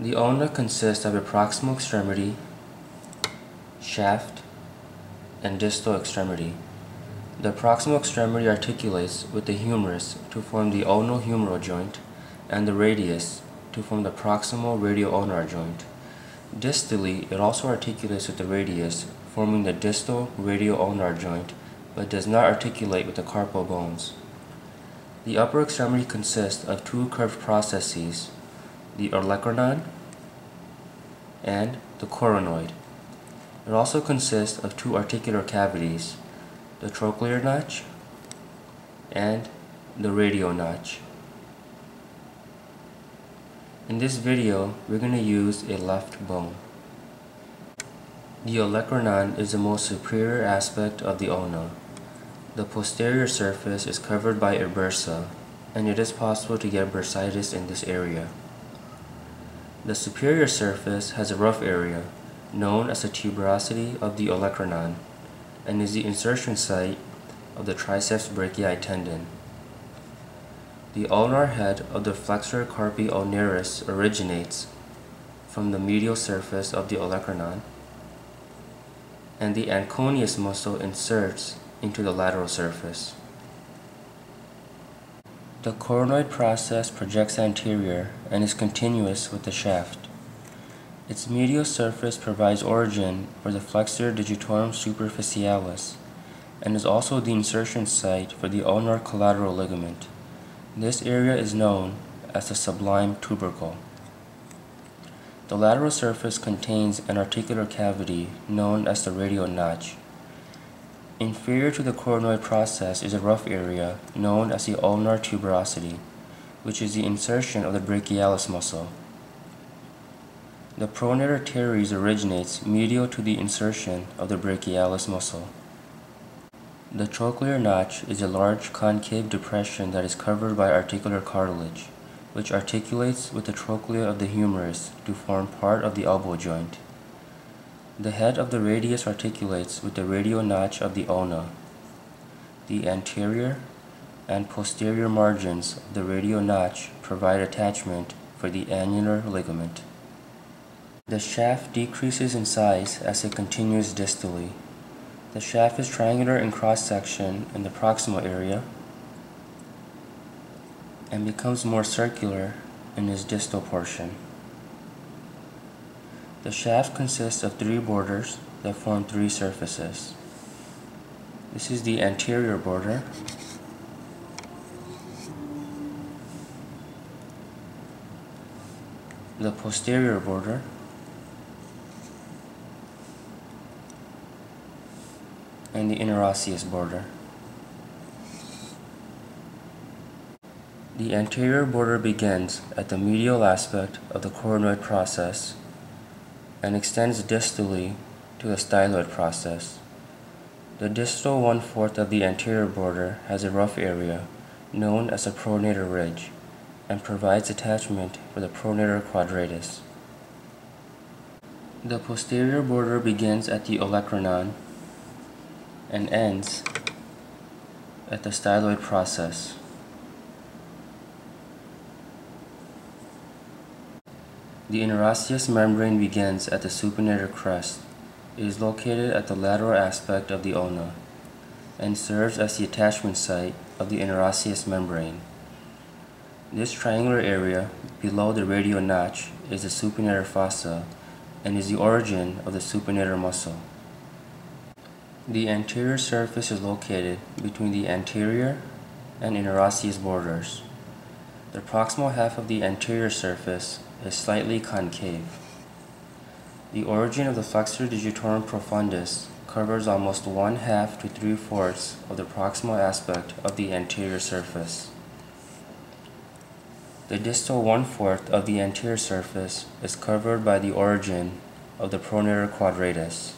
The ulna consists of a proximal extremity, shaft, and distal extremity. The proximal extremity articulates with the humerus to form the ulno-humeral joint and the radius to form the proximal radio-ulnar joint. Distally, it also articulates with the radius, forming the distal radio-ulnar joint, but does not articulate with the carpal bones. The upper extremity consists of two curved processes, the olecranon and the coronoid. It also consists of two articular cavities, the trochlear notch and the radial notch. In this video, we're going to use a left bone. The olecranon is the most superior aspect of the ulna. The posterior surface is covered by a bursa, and it is possible to get bursitis in this area. The superior surface has a rough area, known as the tuberosity of the olecranon, and is the insertion site of the triceps brachii tendon. The ulnar head of the flexor carpi ulnaris originates from the medial surface of the olecranon, and the anconeus muscle inserts into the lateral surface. The coronoid process projects anterior and is continuous with the shaft. Its medial surface provides origin for the flexor digitorum superficialis and is also the insertion site for the ulnar collateral ligament. This area is known as the sublime tubercle. The lateral surface contains an articular cavity known as the radial notch. Inferior to the coronoid process is a rough area known as the ulnar tuberosity, which is the insertion of the brachialis muscle. The pronator teres originates medial to the insertion of the brachialis muscle. The trochlear notch is a large concave depression that is covered by articular cartilage, which articulates with the trochlea of the humerus to form part of the elbow joint. The head of the radius articulates with the radial notch of the ulna. The anterior and posterior margins of the radial notch provide attachment for the annular ligament. The shaft decreases in size as it continues distally. The shaft is triangular in cross-section in the proximal area and becomes more circular in its distal portion. The shaft consists of three borders that form three surfaces. This is the anterior border. The posterior border. And the interosseous border. The anterior border begins at the medial aspect of the coronoid process and extends distally to the styloid process. The distal one-fourth of the anterior border has a rough area, known as the pronator ridge, and provides attachment for the pronator quadratus. The posterior border begins at the olecranon and ends at the styloid process. The interosseous membrane begins at the supinator crest. It is located at the lateral aspect of the ulna and serves as the attachment site of the interosseous membrane. This triangular area below the radial notch is the supinator fossa and is the origin of the supinator muscle. The anterior surface is located between the anterior and interosseous borders. The proximal half of the anterior surface is slightly concave. The origin of the flexor digitorum profundus covers almost one half to three fourths of the proximal aspect of the anterior surface. The distal one fourth of the anterior surface is covered by the origin of the pronator quadratus.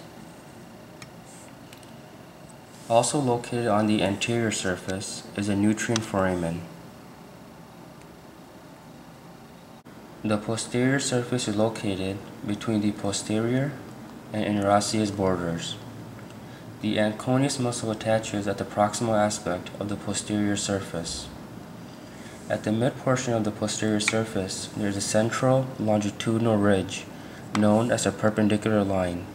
Also located on the anterior surface is a nutrient foramen. The posterior surface is located between the posterior and interosseous borders. The anconeus muscle attaches at the proximal aspect of the posterior surface. At the mid portion of the posterior surface, there is a central longitudinal ridge known as a perpendicular line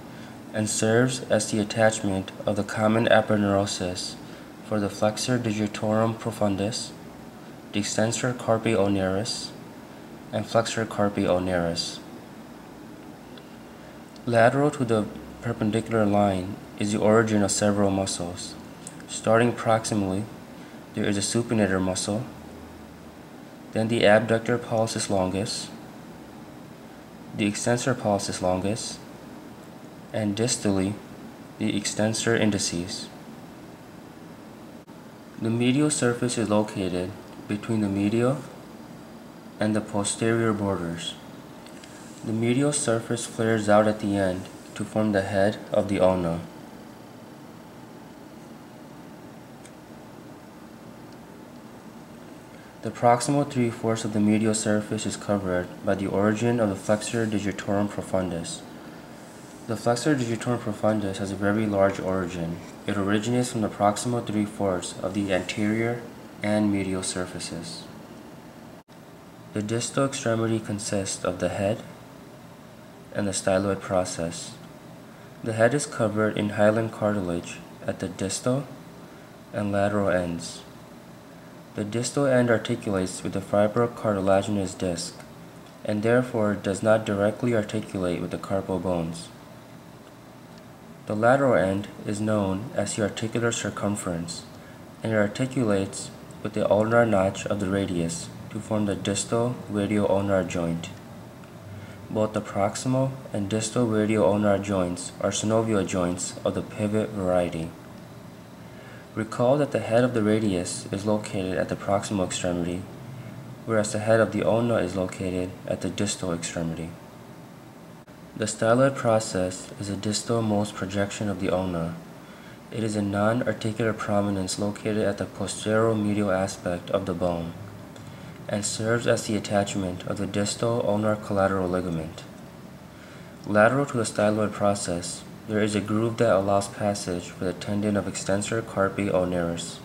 and serves as the attachment of the common aponeurosis for the flexor digitorum profundus, the extensor carpi ulnaris, and flexor carpi ulnaris. Lateral to the perpendicular line is the origin of several muscles. Starting proximally, there is a supinator muscle, then the abductor pollicis longus, the extensor pollicis longus, and distally, the extensor indicis. The medial surface is located between the medial and the posterior borders. The medial surface flares out at the end to form the head of the ulna. The proximal three-fourths of the medial surface is covered by the origin of the flexor digitorum profundus. The flexor digitorum profundus has a very large origin. It originates from the proximal three-fourths of the anterior and medial surfaces. The distal extremity consists of the head and the styloid process. The head is covered in hyaline cartilage at the distal and lateral ends. The distal end articulates with the fibrocartilaginous disc and therefore does not directly articulate with the carpal bones. The lateral end is known as the articular circumference and it articulates with the ulnar notch of the radius to form the distal radio-ulnar joint. Both the proximal and distal radio-ulnar joints are synovial joints of the pivot variety. Recall that the head of the radius is located at the proximal extremity, whereas the head of the ulna is located at the distal extremity. The styloid process is a distal most projection of the ulna. It is a non-articular prominence located at the posteromedial aspect of the bone and serves as the attachment of the distal ulnar collateral ligament. Lateral to the styloid process, there is a groove that allows passage for the tendon of extensor carpi ulnaris.